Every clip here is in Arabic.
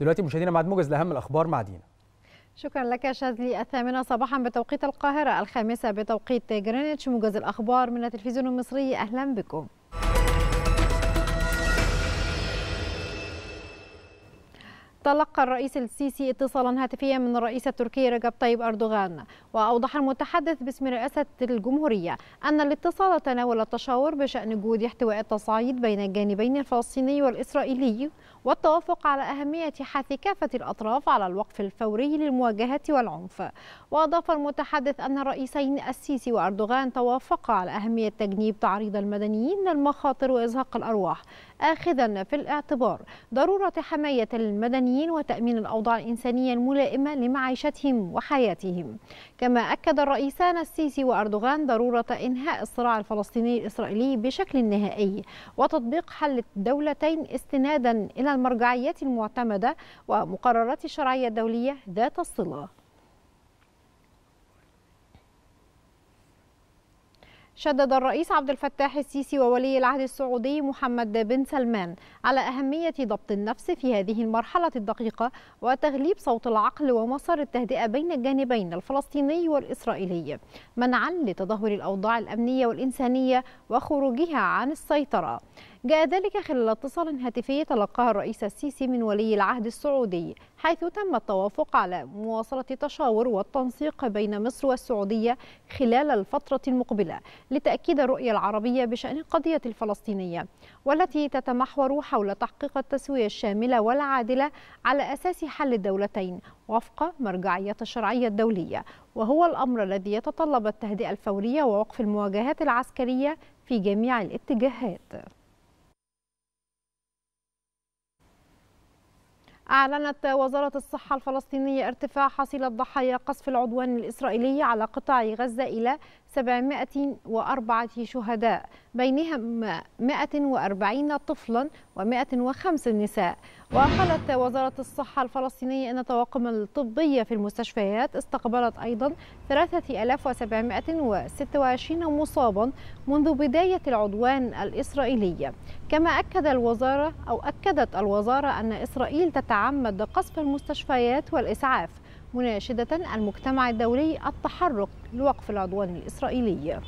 دلوقتي مشاهدينا بعد موجز لأهم الأخبار مع دينا شكرا لك شاذلي. الثامنة صباحا بتوقيت القاهرة الخامسة بتوقيت جرينتش موجز الأخبار من التلفزيون المصري. أهلا بكم. تلقى الرئيس السيسي اتصالا هاتفيا من الرئيس التركي رجب طيب أردوغان. وأوضح المتحدث باسم رئاسة الجمهورية أن الاتصال تناول التشاور بشأن جهود احتواء التصعيد بين الجانبين الفلسطيني والإسرائيلي والتوافق على أهمية حث كافة الأطراف على الوقف الفوري للمواجهة والعنف. وأضاف المتحدث أن الرئيسين السيسي وأردوغان توافقا على أهمية تجنيب تعريض المدنيين للمخاطر وإزهاق الأرواح آخذا في الاعتبار ضرورة حماية المدنيين وتأمين الأوضاع الإنسانية الملائمة لمعيشتهم وحياتهم. كما أكد الرئيسان السيسي وأردوغان ضرورة إنهاء الصراع الفلسطيني الإسرائيلي بشكل نهائي وتطبيق حل الدولتين استنادا إلى المرجعيات المعتمدة ومقررات الشرعية الدولية ذات الصلة. شدد الرئيس عبد الفتاح السيسي وولي العهد السعودي محمد بن سلمان على أهمية ضبط النفس في هذه المرحلة الدقيقة وتغليب صوت العقل ومسار التهدئة بين الجانبين الفلسطيني والإسرائيلي منعا لتدهور الأوضاع الأمنية والإنسانية وخروجها عن السيطرة. جاء ذلك خلال اتصال هاتفي تلقاه الرئيس السيسي من ولي العهد السعودي حيث تم التوافق على مواصلة التشاور والتنسيق بين مصر والسعودية خلال الفترة المقبلة لتأكيد الرؤية العربية بشأن القضية الفلسطينية والتي تتمحور حول تحقيق التسوية الشاملة والعادلة على أساس حل الدولتين وفق مرجعية الشرعية الدولية وهو الأمر الذي يتطلب التهدئة الفورية ووقف المواجهات العسكرية في جميع الاتجاهات. أعلنت وزارة الصحة الفلسطينية ارتفاع حصيلة ضحايا قصف العدوان الإسرائيلي على قطاع غزة إلى 704 شهداء بينهم 140 طفلا و105 نساء. وقالت وزارة الصحة الفلسطينية أن الطواقم الطبية في المستشفيات استقبلت أيضا 3726 مصابا منذ بداية العدوان الإسرائيلي. كما أكد الوزارة أو أكدت الوزارة أن إسرائيل تتعمد قصف المستشفيات والإسعاف. مناشدة المجتمع الدولي التحرك لوقف العدوان الإسرائيلي.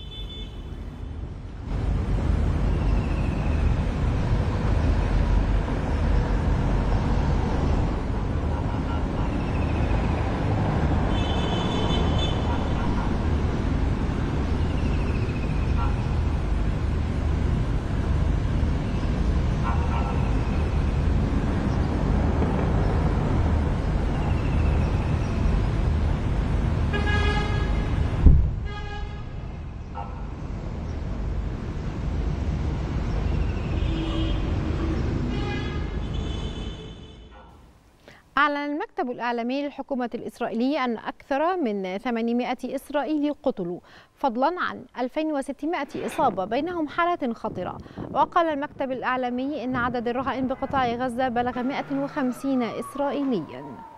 أعلن المكتب الإعلامي للحكومة الإسرائيلية أن أكثر من 800 إسرائيلي قتلوا فضلا عن 2600 إصابة بينهم حالات خطرة. وقال المكتب الإعلامي أن عدد الرهائن بقطاع غزة بلغ 150 إسرائيلياً.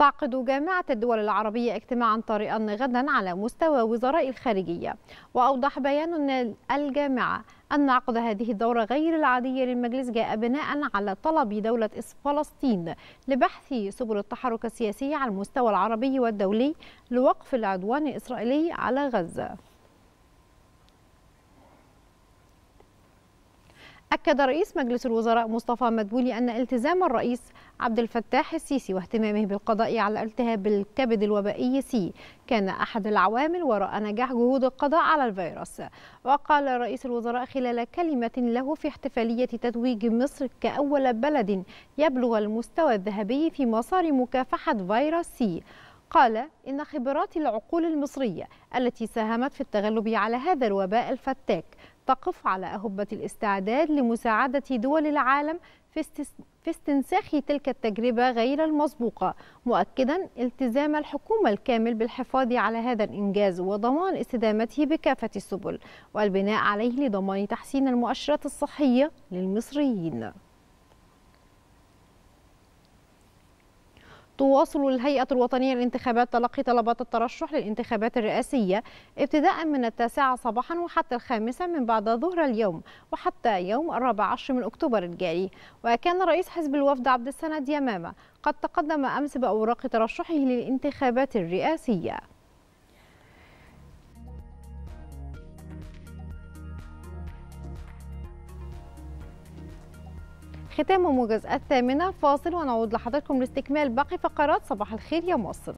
تعقد جامعة الدول العربية اجتماعا طارئا غدا على مستوى وزراء الخارجية. وأوضح بيان الجامعة أن عقد هذه الدورة غير العادية للمجلس جاء بناء على طلب دولة فلسطين لبحث سبل التحرك السياسي على المستوى العربي والدولي لوقف العدوان الإسرائيلي على غزة. أكد رئيس مجلس الوزراء مصطفى مدبولي أن التزام الرئيس عبد الفتاح السيسي واهتمامه بالقضاء على التهاب الكبد الوبائي سي. كان أحد العوامل وراء نجاح جهود القضاء على الفيروس. وقال رئيس الوزراء خلال كلمة له في احتفالية تتويج مصر كأول بلد يبلغ المستوى الذهبي في مسار مكافحة فيروس سي. قال إن خبرات العقول المصرية التي ساهمت في التغلب على هذا الوباء الفتاك تقف على أهبة الاستعداد لمساعدة دول العالم في استنساخ تلك التجربة غير المسبوقة مؤكدا التزام الحكومة الكامل بالحفاظ على هذا الإنجاز وضمان استدامته بكافة السبل والبناء عليه لضمان تحسين المؤشرات الصحية للمصريين. تواصل الهيئة الوطنية للانتخابات تلقي طلبات الترشح للانتخابات الرئاسية ابتداء من التاسعة صباحا وحتى الخامسة من بعد ظهر اليوم وحتى يوم الرابع عشر من أكتوبر الجاري. وكان رئيس حزب الوفد عبد السند يمامة قد تقدم أمس بأوراق ترشحه للانتخابات الرئاسية. ختام موجز الثامنة فاصل ونعود لحضراتكم لاستكمال باقي فقرات صباح الخير يا مصر